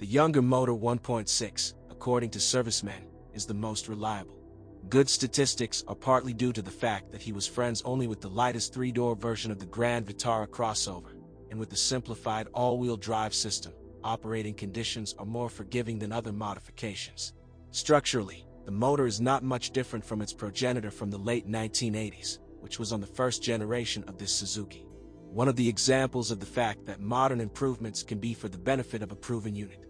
The younger motor 1.6, according to servicemen, is the most reliable. Good statistics are partly due to the fact that he was friends only with the lightest three-door version of the Grand Vitara crossover, and with the simplified all-wheel drive system, operating conditions are more forgiving than other modifications. Structurally, the motor is not much different from its progenitor from the late 1980s, which was on the first generation of this Suzuki. One of the examples of the fact that modern improvements can be for the benefit of a proven unit.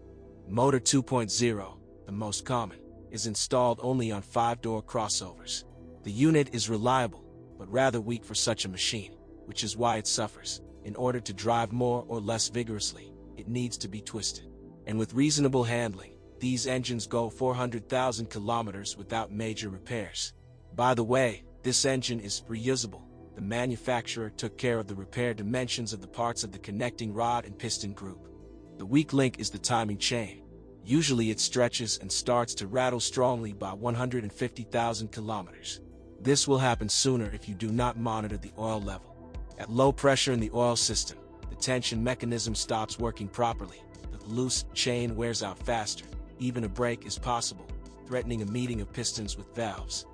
Motor 2.0, the most common, is installed only on five-door crossovers. The unit is reliable, but rather weak for such a machine, which is why it suffers. In order to drive more or less vigorously, it needs to be twisted. And with reasonable handling, these engines go 400,000 kilometers without major repairs. By the way, this engine is reusable. The manufacturer took care of the repair dimensions of the parts of the connecting rod and piston group. The weak link is the timing chain. Usually it stretches and starts to rattle strongly by 150,000 kilometers. This will happen sooner if you do not monitor the oil level. At low pressure in the oil system, the tension mechanism stops working properly. The loose chain wears out faster. Even a break is possible, threatening a meeting of pistons with valves.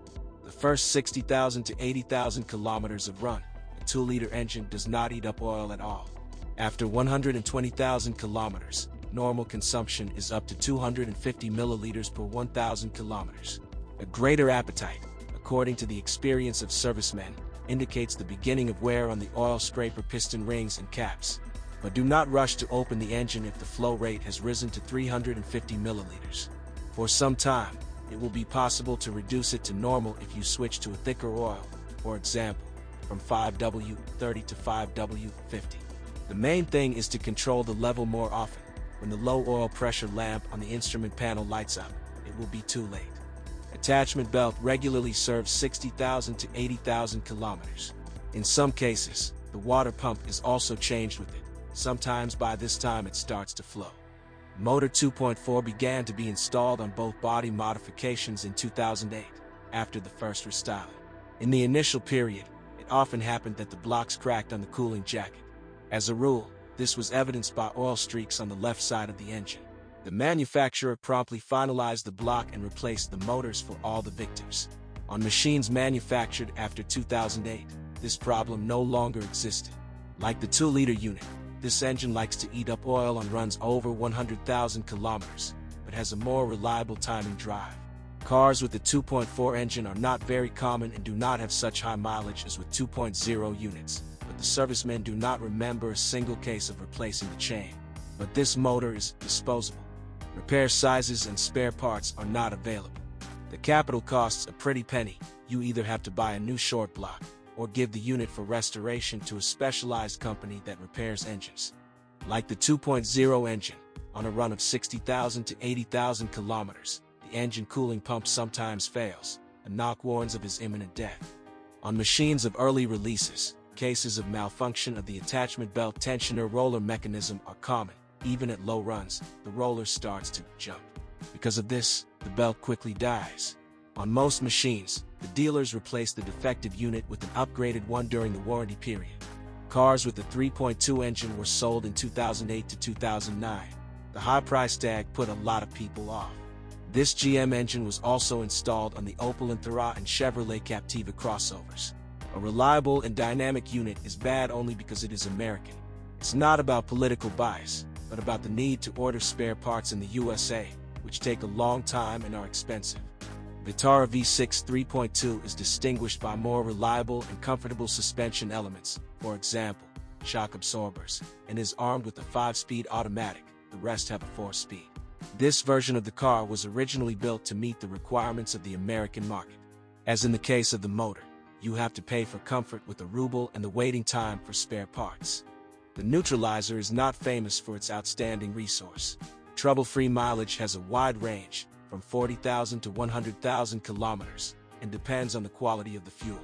The first 60,000 to 80,000 kilometers of run, a 2-liter engine does not eat up oil at all. After 120,000 kilometers, normal consumption is up to 250 milliliters per 1,000 kilometers. A greater appetite, according to the experience of servicemen, indicates the beginning of wear on the oil scraper piston rings and caps. But do not rush to open the engine if the flow rate has risen to 350 milliliters. For some time, it will be possible to reduce it to normal if you switch to a thicker oil, for example, from 5W30 to 5W50. The main thing is to control the level more often. When the low oil pressure lamp on the instrument panel lights up, it will be too late. Attachment belt regularly serves 60,000 to 80,000 kilometers. In some cases, the water pump is also changed with it. Sometimes by this time it starts to flow. Motor 2.4 began to be installed on both body modifications in 2008, after the first restyling. In the initial period, it often happened that the blocks cracked on the cooling jacket. As a rule, this was evidenced by oil streaks on the left side of the engine. The manufacturer promptly finalized the block and replaced the motors for all the victims. On machines manufactured after 2008, this problem no longer existed. Like the 2-liter unit, this engine likes to eat up oil on runs over 100,000 kilometers, but has a more reliable timing drive. Cars with the 2.4 engine are not very common and do not have such high mileage as with 2.0 units, but the servicemen do not remember a single case of replacing the chain. But this motor is disposable. Repair sizes and spare parts are not available. The capital costs a pretty penny. You either have to buy a new short block, or give the unit for restoration to a specialized company that repairs engines. Like the 2.0 engine, on a run of 60,000 to 80,000 kilometers, the engine cooling pump sometimes fails, a knock warns of his imminent death. On machines of early releases, cases of malfunction of the attachment belt tensioner roller mechanism are common. Even at low runs, the roller starts to jump. Because of this, the belt quickly dies. On most machines, the dealers replace the defective unit with an upgraded one during the warranty period. Cars with the 3.2 engine were sold in 2008 to 2009. The high price tag put a lot of people off. This GM engine was also installed on the Opel Antara and Chevrolet Captiva crossovers. A reliable and dynamic unit is bad only because it is American. It's not about political bias, but about the need to order spare parts in the USA, which take a long time and are expensive. Vitara V6 3.2 is distinguished by more reliable and comfortable suspension elements, for example, shock absorbers, and is armed with a 5-speed automatic, the rest have a 4-speed. This version of the car was originally built to meet the requirements of the American market. As in the case of the motor, you have to pay for comfort with the ruble and the waiting time for spare parts. The neutralizer is not famous for its outstanding resource. Trouble-free mileage has a wide range, from 40,000 to 100,000 kilometers and depends on the quality of the fuel.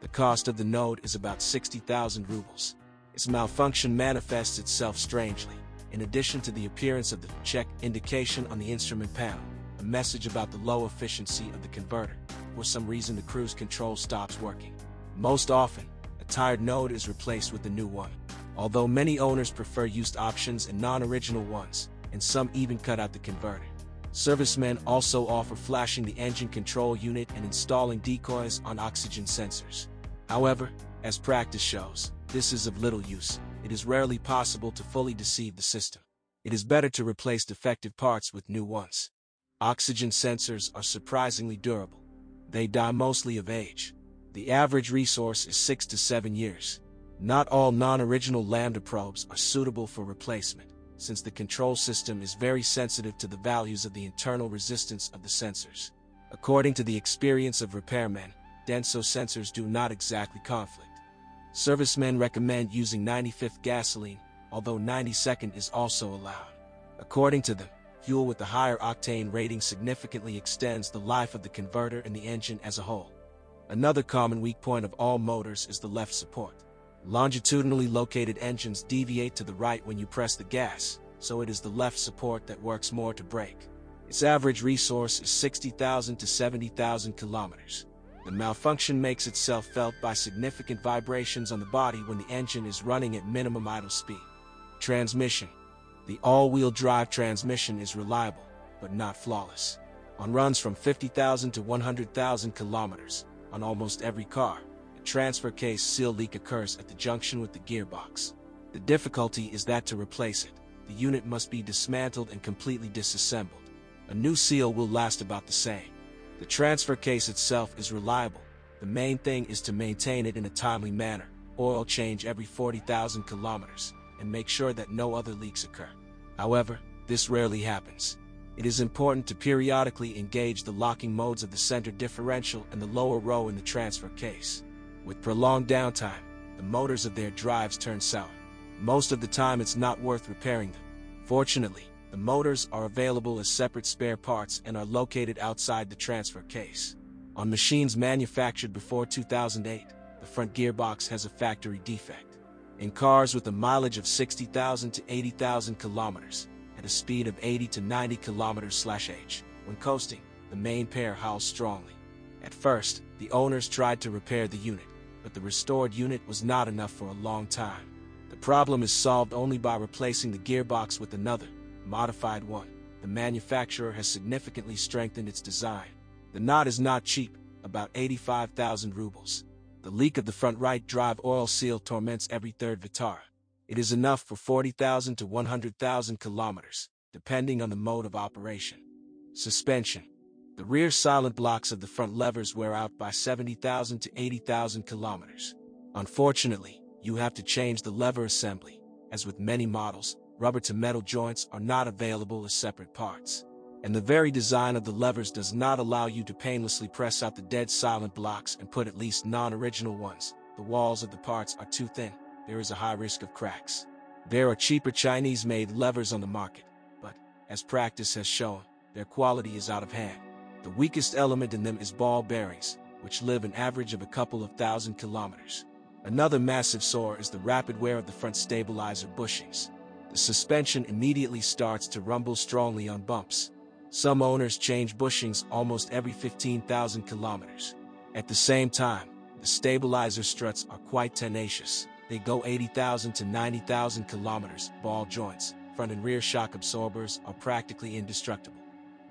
The cost of the node is about 60,000 rubles. Its malfunction manifests itself strangely. In addition to the appearance of the check indication on the instrument panel, a message about the low efficiency of the converter. For some reason the cruise control stops working. Most often, a tired node is replaced with a new one. Although many owners prefer used options and non-original ones, and some even cut out the converter. Servicemen also offer flashing the engine control unit and installing decoys on oxygen sensors. However, as practice shows, this is of little use. It is rarely possible to fully deceive the system. It is better to replace defective parts with new ones. Oxygen sensors are surprisingly durable. They die mostly of age. The average resource is 6 to 7 years. Not all non-original lambda probes are suitable for replacement, since the control system is very sensitive to the values of the internal resistance of the sensors. According to the experience of repairmen, Denso sensors do not exactly conflict. Servicemen recommend using 95th gasoline, although 92nd is also allowed. According to them, fuel with the higher octane rating significantly extends the life of the converter and the engine as a whole. Another common weak point of all motors is the left support. Longitudinally located engines deviate to the right when you press the gas, so it is the left support that works more to brake. Its average resource is 60,000 to 70,000 kilometers. The malfunction makes itself felt by significant vibrations on the body when the engine is running at minimum idle speed. Transmission. The all-wheel drive transmission is reliable, but not flawless. On runs from 50,000 to 100,000 kilometers, on almost every car, A transfer case seal leak occurs at the junction with the gearbox. The difficulty is that to replace it, the unit must be dismantled and completely disassembled. A new seal will last about the same. The transfer case itself is reliable. The main thing is to maintain it in a timely manner, oil change every 40,000 kilometers, and make sure that no other leaks occur. However, this rarely happens. It is important to periodically engage the locking modes of the center differential and the lower row in the transfer case. With prolonged downtime, the motors of their drives turn sour. Most of the time it's not worth repairing them. Fortunately, the motors are available as separate spare parts and are located outside the transfer case. On machines manufactured before 2008, the front gearbox has a factory defect. In cars with a mileage of 60,000 to 80,000 kilometers, at a speed of 80 to 90 kilometers h, when coasting, the main pair howls strongly. At first, the owners tried to repair the unit, but the restored unit was not enough for a long time. The problem is solved only by replacing the gearbox with another, modified one. The manufacturer has significantly strengthened its design. The knot is not cheap, about 85,000 rubles. The leak of the front right drive oil seal torments every third Vitara. It is enough for 40,000 to 100,000 kilometers, depending on the mode of operation. Suspension. The rear silent blocks of the front levers wear out by 70,000 to 80,000 kilometers. Unfortunately, you have to change the lever assembly. As with many models, rubber to metal joints are not available as separate parts. And the very design of the levers does not allow you to painlessly press out the dead silent blocks and put at least non-original ones. The walls of the parts are too thin. There is a high risk of cracks. There are cheaper Chinese-made levers on the market, but, as practice has shown, their quality is out of hand. The weakest element in them is ball bearings, which live an average of a couple of thousand kilometers. Another massive sore is the rapid wear of the front stabilizer bushings. The suspension immediately starts to rumble strongly on bumps. Some owners change bushings almost every 15,000 kilometers. At the same time, the stabilizer struts are quite tenacious. They go 80,000 to 90,000 kilometers, ball joints, front and rear shock absorbers are practically indestructible.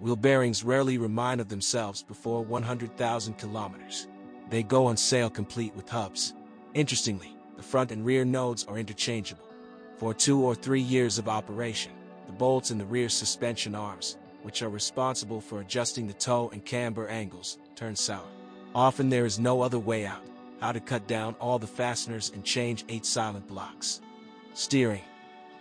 Wheel bearings rarely remind of themselves before 100,000 kilometers. They go on sale complete with hubs. Interestingly, the front and rear nodes are interchangeable. For two or three years of operation, the bolts in the rear suspension arms, which are responsible for adjusting the toe and camber angles, turn sour. Often there is no other way out, how to cut down all the fasteners and change eight silent blocks. Steering.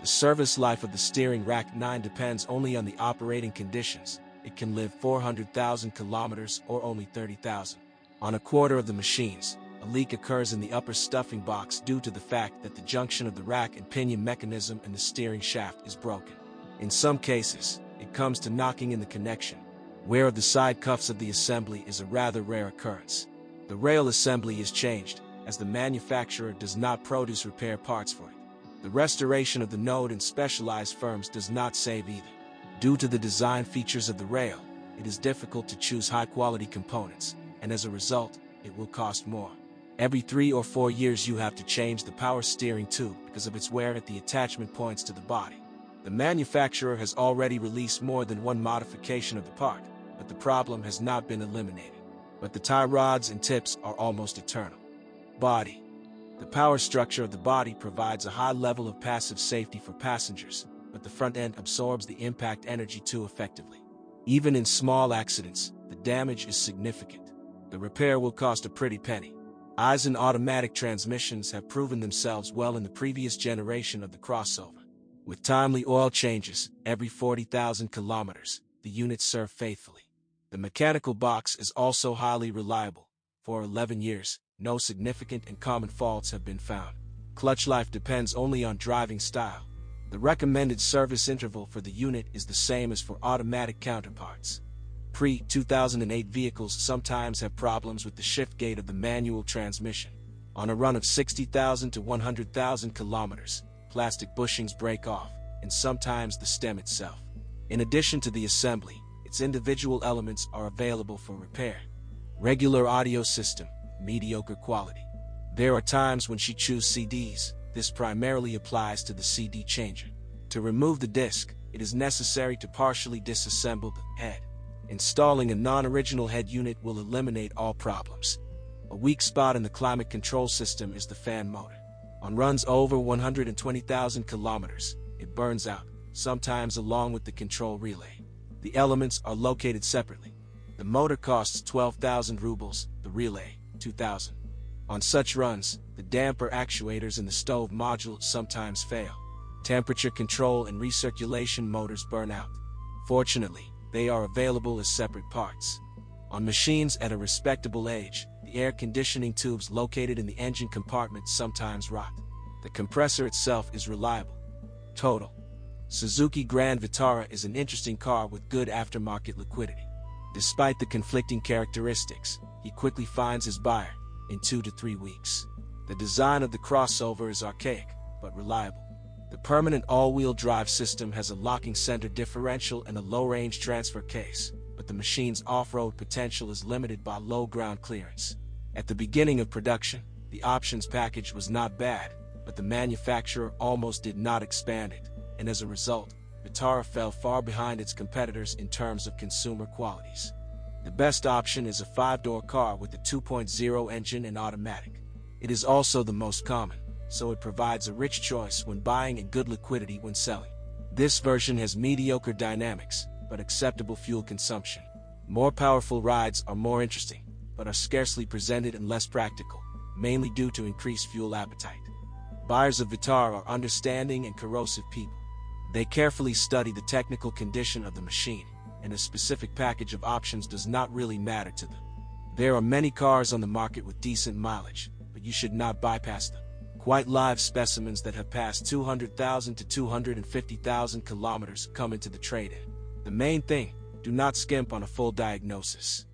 The service life of the steering rack 9 depends only on the operating conditions, it can live 400,000 kilometers or only 30,000. On a quarter of the machines, a leak occurs in the upper stuffing box due to the fact that the junction of the rack and pinion mechanism and the steering shaft is broken. In some cases, it comes to knocking in the connection. Wear of the side cuffs of the assembly is a rather rare occurrence. The rail assembly is changed, as the manufacturer does not produce repair parts for it. The restoration of the node in specialized firms does not save either. Due to the design features of the rail, it is difficult to choose high-quality components, and as a result, it will cost more. Every three or four years you have to change the power steering tube because of its wear at the attachment points to the body. The manufacturer has already released more than one modification of the part, but the problem has not been eliminated. But the tie rods and tips are almost eternal. Body. The power structure of the body provides a high level of passive safety for passengers, but the front end absorbs the impact energy too effectively. Even in small accidents, the damage is significant. The repair will cost a pretty penny. Aisin automatic transmissions have proven themselves well in the previous generation of the crossover. With timely oil changes every 40,000 kilometers, the units serve faithfully. The mechanical box is also highly reliable. For 11 years, no significant and common faults have been found. Clutch life depends only on driving style. The recommended service interval for the unit is the same as for automatic counterparts. Pre-2008 vehicles sometimes have problems with the shift gate of the manual transmission. On a run of 60,000 to 100,000 kilometers, plastic bushings break off, and sometimes the stem itself. In addition to the assembly, its individual elements are available for repair. Regular audio system, mediocre quality. There are times when she chooses CDs, this primarily applies to the CD changer. To remove the disc, it is necessary to partially disassemble the head. Installing a non-original head unit will eliminate all problems. A weak spot in the climate control system is the fan motor. On runs over 120,000 kilometers, it burns out, sometimes along with the control relay. The elements are located separately. The motor costs 12,000 rubles, the relay, 2,000. On such runs, the damper actuators in the stove module sometimes fail. Temperature control and recirculation motors burn out. Fortunately, they are available as separate parts. On machines at a respectable age, the air conditioning tubes located in the engine compartment sometimes rot. The compressor itself is reliable. Total. Suzuki Grand Vitara is an interesting car with good aftermarket liquidity. Despite the conflicting characteristics, he quickly finds his buyer in two to three weeks. The design of the crossover is archaic, but reliable. The permanent all-wheel drive system has a locking center differential and a low-range transfer case, but the machine's off-road potential is limited by low ground clearance. At the beginning of production, the options package was not bad, but the manufacturer almost did not expand it, and as a result, Vitara fell far behind its competitors in terms of consumer qualities. The best option is a five-door car with a 2.0 engine and automatic. It is also the most common, so it provides a rich choice when buying and good liquidity when selling. This version has mediocre dynamics, but acceptable fuel consumption. More powerful rides are more interesting, but are scarcely presented and less practical, mainly due to increased fuel appetite. Buyers of Vitar are understanding and corrosive people. They carefully study the technical condition of the machine, and a specific package of options does not really matter to them. There are many cars on the market with decent mileage, but you should not bypass them. Quite live specimens that have passed 200,000 to 250,000 kilometers come into the trade-in. The main thing, do not skimp on a full diagnosis.